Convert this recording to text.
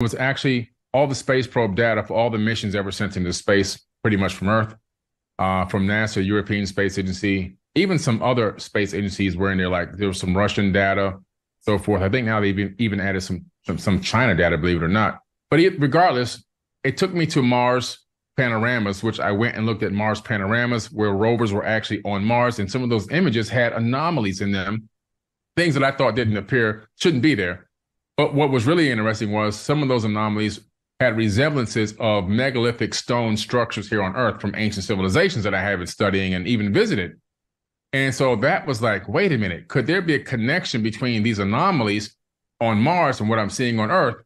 was actually all the space probe data for all the missions ever sent into space, pretty much from Earth, uh, from NASA, European Space Agency, even some other space agencies were in there. Like there was some Russian data, so forth. I think now they've even, even added some, some some China data, believe it or not. But it, regardless, it took me to Mars panoramas, which I went and looked at Mars panoramas where rovers were actually on Mars, and some of those images had anomalies in them, things that I thought didn't appear, shouldn't be there. But what was really interesting was some of those anomalies had resemblances of megalithic stone structures here on Earth from ancient civilizations that I have been studying and even visited. And so that was like, wait a minute, could there be a connection between these anomalies on Mars and what I'm seeing on Earth?